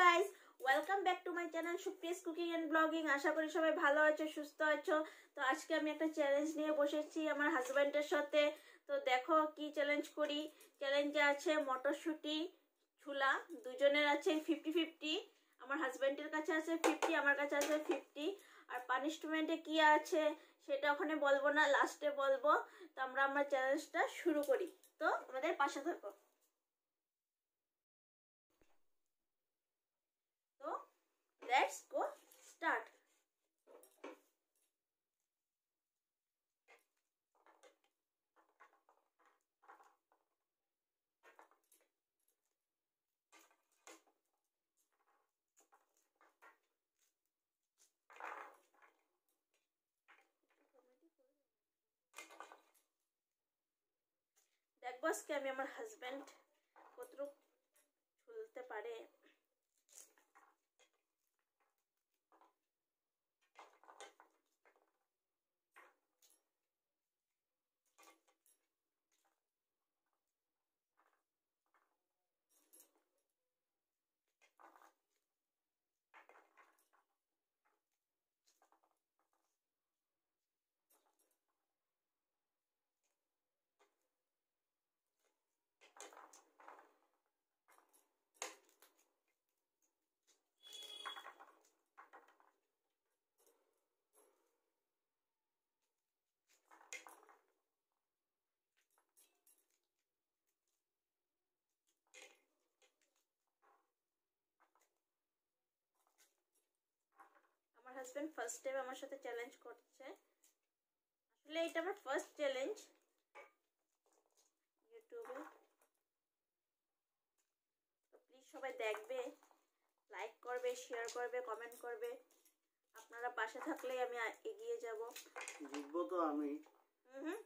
Guys welcome back to my channel Supriya's cooking and blogging আশা করি সবাই ভালো আছো, সুস্থ আছো। তো আজকে আমি একটা চ্যালেঞ্জ নিয়ে বসেছি আমার হাজব্যান্ডের সাথে। তো দেখো কি চ্যালেঞ্জ করি। চ্যালেঞ্জে আছে মটরশুঁটি, ছোলা, দুজনের আছে ফিফটি ফিফটি আমার হাজব্যান্ডের কাছে আছে ফিফটি আমার কাছে আছে ফিফটি আর পানিশমেন্টে কি আছে সেটা ওখানে বলব না লাস্টে বলব। তো আমরা আমার চ্যালেঞ্জটা শুরু করি। তো আমাদের পাশে থাকো তো লেটস গো স্টার্ট দেখব আজকে আমি আমার হাজব্যান্ড কতটুক চলতে পারে হাজব্যান্ড ফার্স্ট টাইম আমার সাথে চ্যালেঞ্জ করছে। আসলে এটা আমার ফার্স্ট চ্যালেঞ্জ ইউটিউবে তো প্লিজ সবাই দেখবে লাইক করবে শেয়ার করবে কমেন্ট করবে। আপনারা পাশে থাকলেই আমি এগিয়ে যাব। জিতবো তো আমি। হুম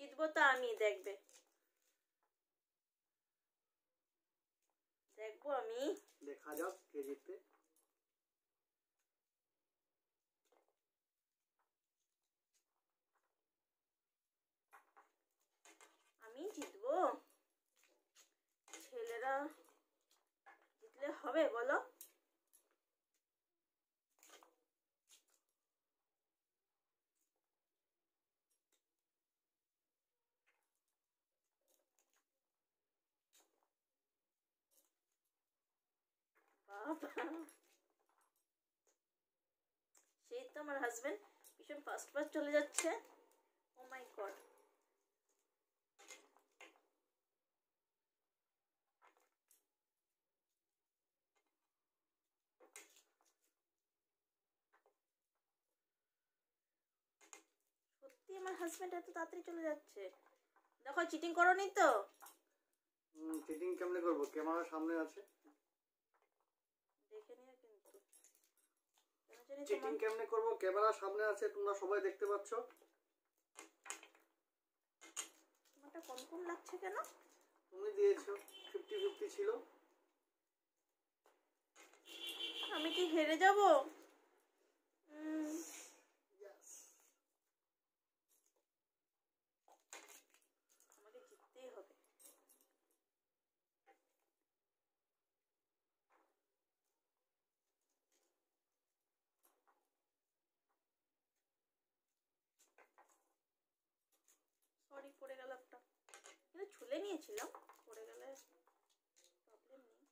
জিতবো তো আমি দেখবে। দেখব আমি। দেখা যাক কে জিতবে আমি জিতবো। ছেলেরা জিতলে হবে, বলো। সেই তো আমার হাজবেন্ড ভীষণ ফাস্ট ফাস্ট চলে যাচ্ছে। ও মাই গড আমার হাজবেন্ড এত তাড়াতাড়ি চলে যাচ্ছে। দেখো চিটিং করনি তো? চিটিং কেমনে করব? ক্যামেরার সামনে আছে। দেখে নিও কিন্তু। চিটিং কেমনে করব? ক্যামেরার সামনে আছে তোমরা সবাই দেখতে পাচ্ছ। তোমারটা কম কম লাগছে কেন? তুমি দিয়েছ ফিফটি ফিফটি ছিল। আমি কি হেরে যাব উম, আমাকে জিততেই হবে সরি পড়ে গেল একটা কিন্তু ছুলে নিয়েছিলাম পড়ে গেলে প্রবলেম নেই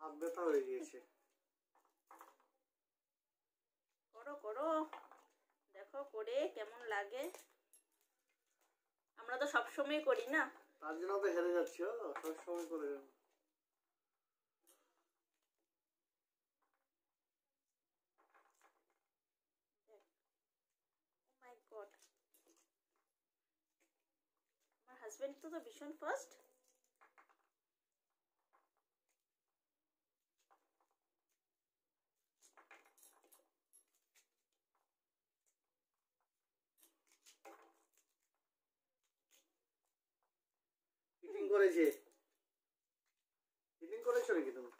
হাত ব্যথা হয়ে গিয়েছে। করো করো। দেখো করে কেমন লাগে। আমরা তো সবসময় করি না। তার জন্য তো হেরে যাচ্ছি সবসময় করে গড আমার হাজবেন্ড তো তো ভীষণ ফার্স্ট করেছে? চিটিং করেছ নাকি তুমি?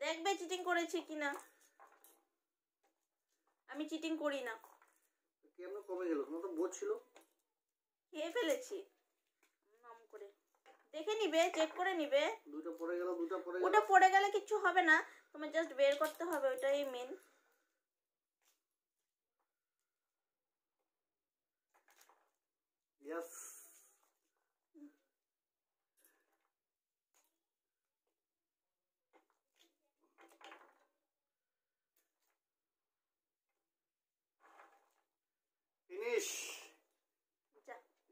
দেখবে চিটিং করেছে কিনা। আমি চিটিং করি না। কেমন কমে গেল? তোমার তো বোধ ছিল। খেয়ে ফেলেছি। নাম করে। দেখে নিবে চেক করে নিবে। দুটো পড়ে গেল দুটো পড়ে গেল। ওটা পড়ে গেলে কিচ্ছু হবে না। তোমার জাস্ট বের করতে হবে ওটাই মেন ইয়েস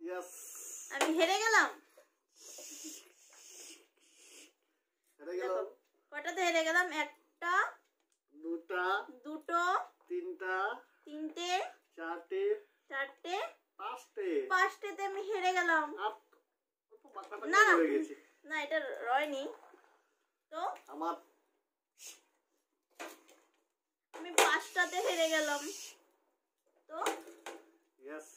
আমি হেরে গেলাম। কটাতে হেরে গেলাম? একটা দুটা দুটো তিনটা তিনটে চারটে চারটে পাঁচটে। পাঁচটাতে আমি হেরে গেলাম। না। না এটা রয়নি। তো? আমার আমি পাঁচটাতে হেরে গেলাম। তো? ইয়েস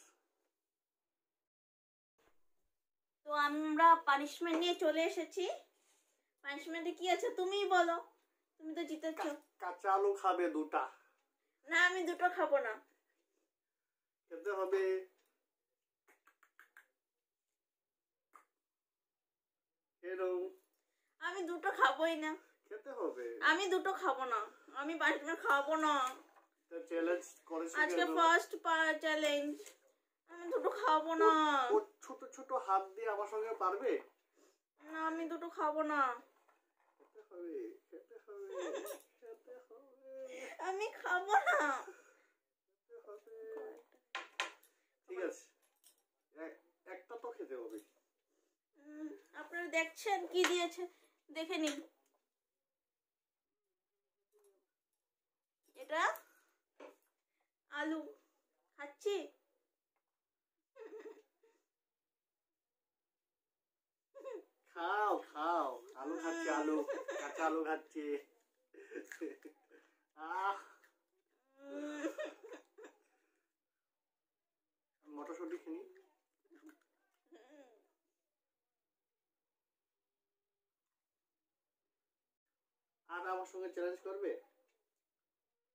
তো আমরা পানিশমেন্ট নিয়ে চলে এসেছি। পানিশমেন্টে কি আছে তুমিই বলো। তুমি তো জিতেছো। কাঁচা আলু খাবে দুটা। না আমি দুটো খাব না। খেতে হবে। আমি দুটো খাবোই না। খেতে হবে। আমি দুটো খাব না। আমি পানিশমেন্ট খাব না। চ্যালেঞ্জ আজকে? ফার্স্ট চ্যালেঞ্জ আমি দুটো খাব না। ও ছোট ছোট হাত দিয়ে আমার সঙ্গে পারবে? না আমি দুটো খাব না। খেতে হবে খেতে হবে খেতে হবে। আমি খাব না। ঠিক আছে। এক- একটা তো খেতে হবে। আপনারা দেখছেন কি দিয়েছে? দেখে নিন। এটা আলু। খাচ্ছি খাও খাও আলু খাচ্ছে আলু কাঁচা আলু খাচ্ছে আহ উম, মটরশুঁটি খেনি আর আমার সঙ্গে চ্যালেঞ্জ করবে?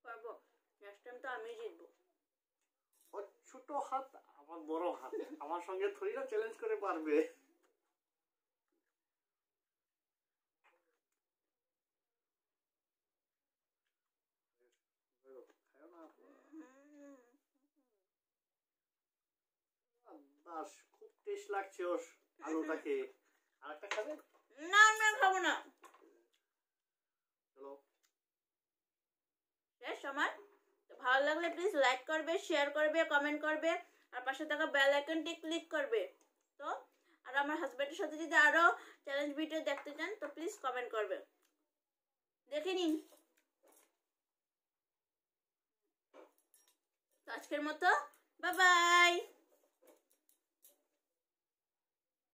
পারব নেক্সট টাইম তো আমিই জিতবো। ওর ছোট হাত আমার বড় হাত। আমার সঙ্গে থরি না চ্যালেঞ্জ করে পারবে। না। বাস খুব টেস্ট লাগছে ওর আলুটাকে। আরেকটা খাবে? না আমি আর খাব না চলো শেষ আমার তো ভালো লাগলে প্লিজ লাইক করবে শেয়ার করবে কমেন্ট করবে, আর পাশে থাকা বেল আইকনটি ক্লিক করবে। তো, আর আমার হাজব্যান্ডের সাথে যদি আরও চ্যালেঞ্জ ভিডিও দেখতে চান, তো প্লিজ কমেন্ট করবে। দেখে নিন। আজকের মতো বাবাই বাই